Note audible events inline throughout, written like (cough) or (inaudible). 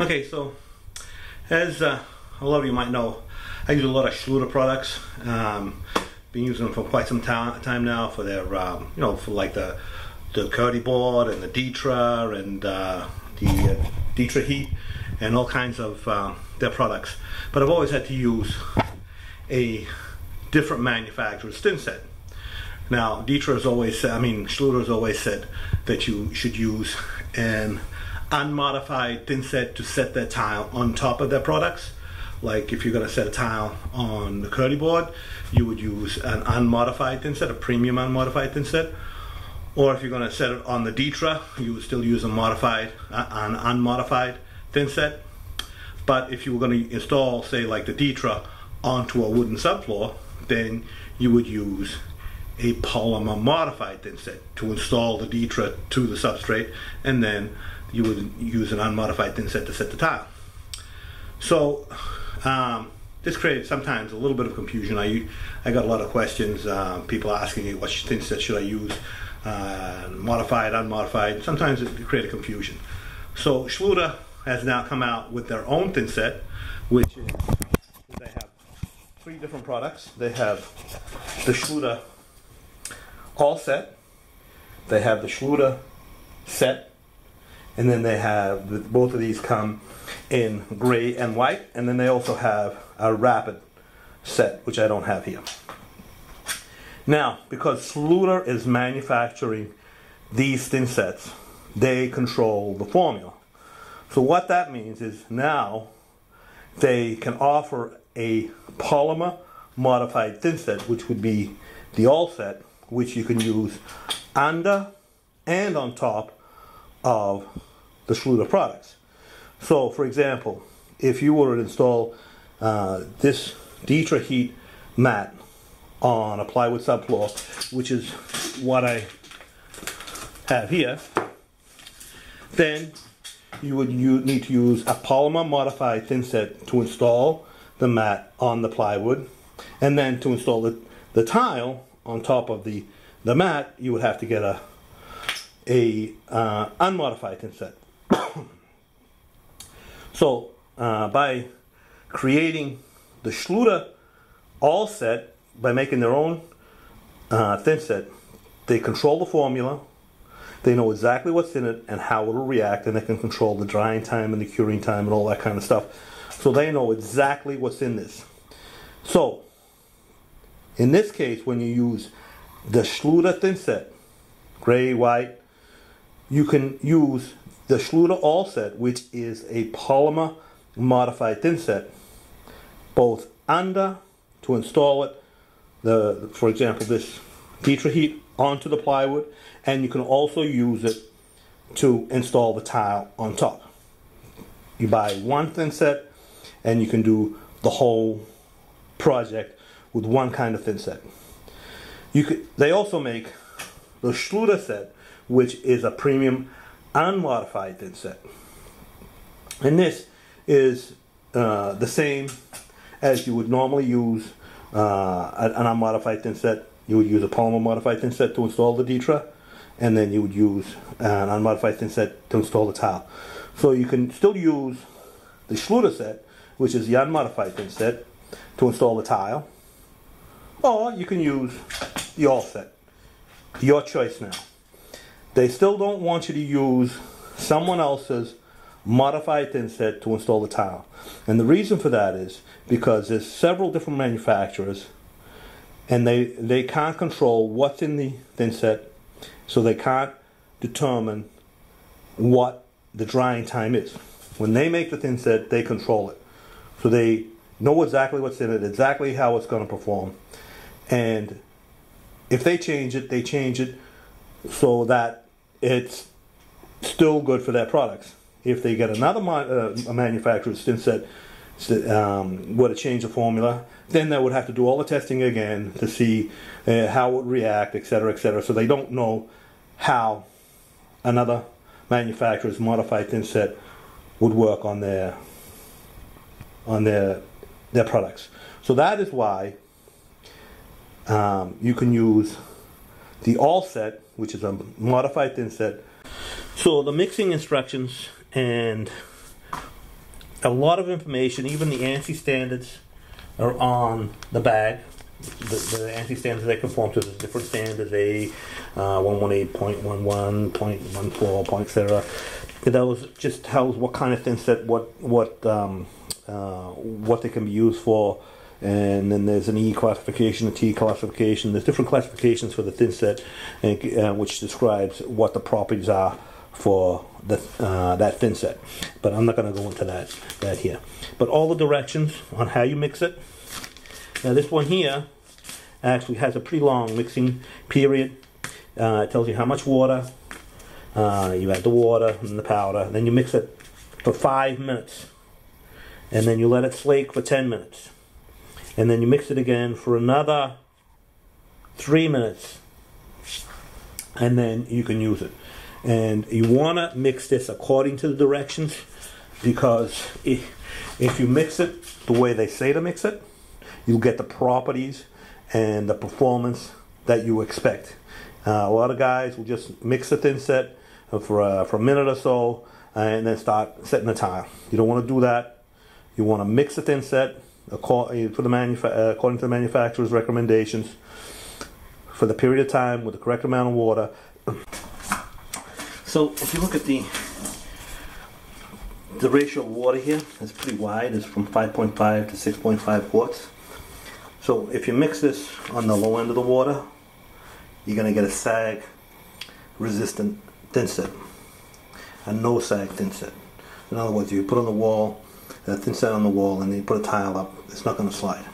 Okay, so as uh, a lot of you might know, I use a lot of Schluter products. Um, been using them for quite some time now for their, um, you know, for like the the Kerdi board and the Ditra and uh, the uh, Ditra Heat and all kinds of uh, their products. But I've always had to use a different manufacturer's thin set. Now, Ditra has always I mean, Schluter has always said that you should use an unmodified thin set to set their tile on top of their products. Like if you're going to set a tile on the Kerdi board, you would use an unmodified thin set, a premium unmodified thin set. Or if you're going to set it on the Ditra, you would still use a modified, uh, an unmodified thin set. But if you were going to install, say, like the Ditra onto a wooden subfloor, then you would use a polymer modified thin set to install the Ditra to the substrate, and then you would use an unmodified thin set to set the tile. So um, this created sometimes a little bit of confusion. I, I got a lot of questions, uh, people asking me what thin set should I use, uh, modified, unmodified. Sometimes it created confusion. So Schluter has now come out with their own thin set, which is, they have three different products. They have the Schluter All Set, they have the Schluter Set, and then they have both of these come in gray and white. And then they also have a rapid set which I don't have here. Now because Schluter is manufacturing these thin sets they control the formula. So what that means is now they can offer a polymer modified thin set which would be the all set which you can use under and on top of the Schluter products. So, for example, if you were to install uh, this Ditra Heat mat on a plywood subfloor, which is what I have here, then you would need to use a polymer modified thin set to install the mat on the plywood, and then to install the, the tile on top of the, the mat, you would have to get a, a uh, unmodified thin set. (coughs) so uh, by creating the Schluter all set, by making their own uh, thin set, they control the formula, they know exactly what's in it and how it'll react, and they can control the drying time and the curing time and all that kind of stuff. So they know exactly what's in this. So, in this case, when you use the Schluter thin set, gray, white, you can use the Schluter All Set, which is a polymer modified thin set, both under to install it, the for example this Ditra Heat onto the plywood, and you can also use it to install the tile on top. You buy one thin set, and you can do the whole project with one kind of thin set. You could. They also make the Schluter set, which is a premium unmodified thin set. And this is uh, the same as you would normally use uh, an unmodified thin set. You would use a polymer modified thin set to install the Ditra, and then you would use an unmodified thin set to install the tile. So you can still use the Schluter set, which is the unmodified thin set, to install the tile, or you can use the all set. Your choice now. They still don't want you to use someone else's modified thin set to install the tile. And the reason for that is because there's several different manufacturers and they, they can't control what's in the thin set, so they can't determine what the drying time is. When they make the thin set, they control it. So they know exactly what's in it, exactly how it's going to perform. And if they change it, they change it so that it's still good for their products. If they get another uh, manufacturer that um, were to change the formula, then they would have to do all the testing again to see uh, how it would react, etc., etc. So they don't know how another manufacturer's modified thin set would work on their on their their products. So that is why um, you can use the all set, which is a modified thin set. So the mixing instructions and a lot of information, even the ANSI standards are on the bag. The, the ANSI standards they conform to, there's different standards, A, uh, 118.11, 0.14, point, etc. Those just tells what kind of thin set, what, what, um, uh, what they can be used for, and then there's an E classification, a T classification. There's different classifications for the thin set, uh, which describes what the properties are for the, uh, that thin set. But I'm not going to go into that that here. But all the directions on how you mix it. Now this one here actually has a pretty long mixing period. Uh, it tells you how much water. Uh, you add the water and the powder. And then you mix it for five minutes. And then you let it slake for 10 minutes and then you mix it again for another three minutes. And then you can use it. And you want to mix this according to the directions because if, you mix it the way they say to mix it you'll get the properties and the performance that you expect. Uh, a lot of guys will just mix the thin set for, uh, for a minute or so and then start setting the tile you don't want to do that. You want to mix the thin set for the uh, according to the manufacturer's recommendations for the period of time with the correct amount of water. So if you look at the the ratio of water here, it's pretty wide. It's from 5.5 to 6.5 quarts. So if you mix this on the low end of the water, you're going to get a sag resistant thin set, a no sag thin set. In other words, you put on the wall thin set on the wall and you put a tile up, it's not going to slide.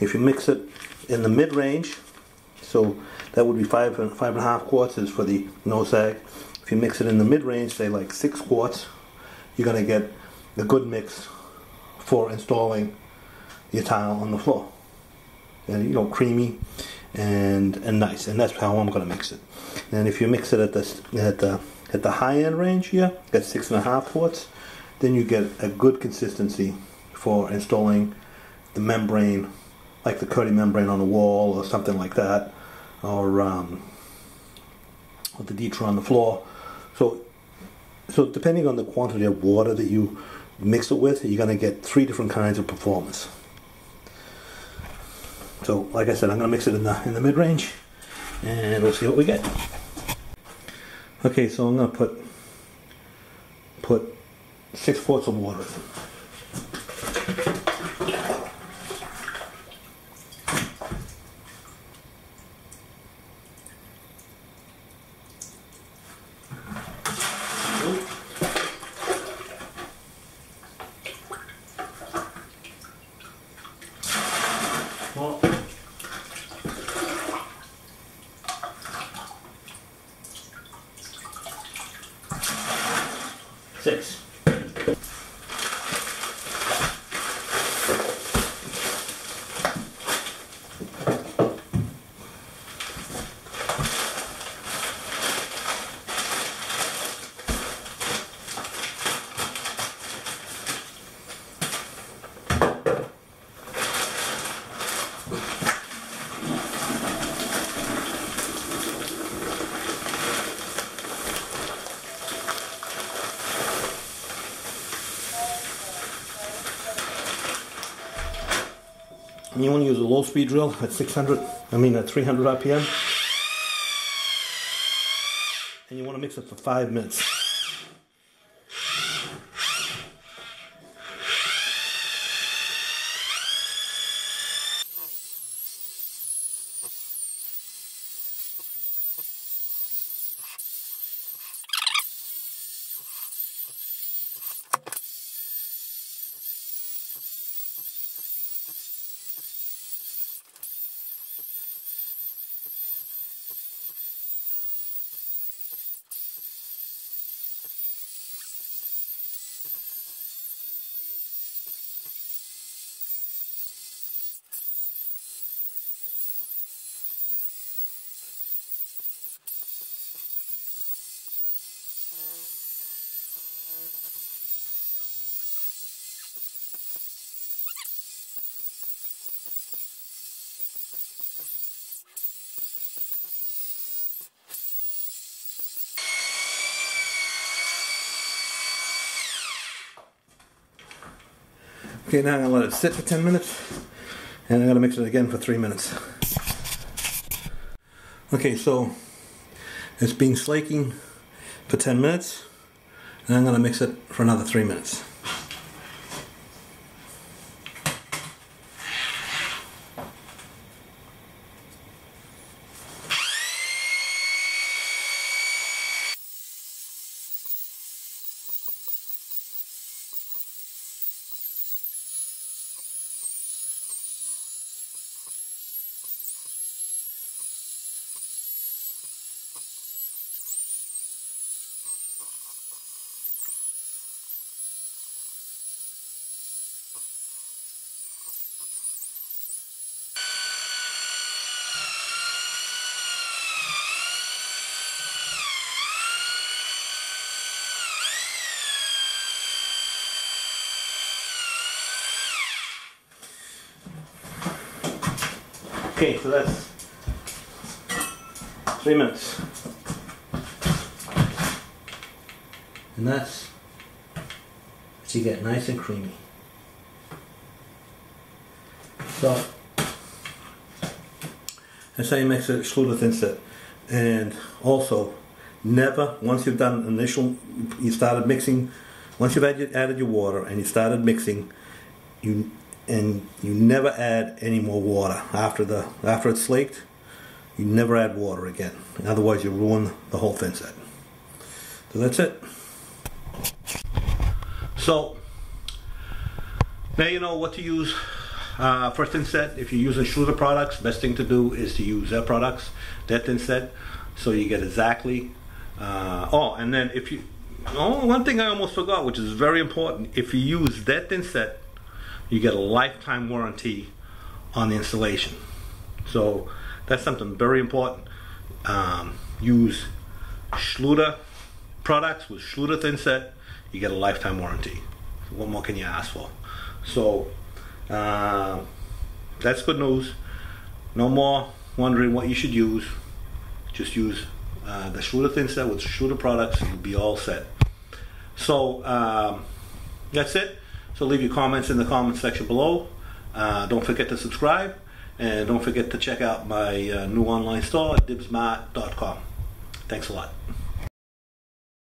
If you mix it in the mid-range, so that would be five and five and a half quarts is for the no sag. If you mix it in the mid-range, say like six quarts, you're going to get a good mix for installing your tile on the floor. And you know, creamy and and nice, and that's how I'm going to mix it. And if you mix it at the at the at the high end range here, at six and a half quarts, then you get a good consistency for installing the membrane, like the coating membrane on the wall or something like that, or um, with the Ditra on the floor. So, so depending on the quantity of water that you mix it with, you're going to get three different kinds of performance. So, like I said, I'm going to mix it in the in the mid range, and we'll see what we get. Okay, so I'm going to put put six quarts of water. Six. And you want to use a low speed drill at 600, I mean at 300 RPM. And you want to mix it for five minutes. Okay, now I'm gonna let it sit for 10 minutes and I'm gonna mix it again for three minutes. Okay, so it's been slaking for 10 minutes and I'm gonna mix it for another three minutes. Okay, so that's three minutes. And that's so you get nice and creamy. So that's how you mix it Schluter thin set. And also never once you've done initial you started mixing once you've added, added your water and you started mixing you and you never add any more water after the after it's slaked. You never add water again. Otherwise, you ruin the whole thin set. So that's it. So now you know what to use uh, for thin set. If you're using Schluter products, best thing to do is to use their products, their thin set, so you get exactly. Uh, oh, and then if you, oh, one thing I almost forgot, which is very important. If you use that thin set you get a lifetime warranty on the installation. So that's something very important. Um, use Schluter products with Schluter thin set, you get a lifetime warranty. What more can you ask for? So uh, that's good news. No more wondering what you should use. Just use uh, the Schluter thin set with Schluter products, and you'll be all set. So um, that's it. So leave your comments in the comments section below. Uh, don't forget to subscribe. And don't forget to check out my uh, new online store at dibsmart.com. Thanks a lot.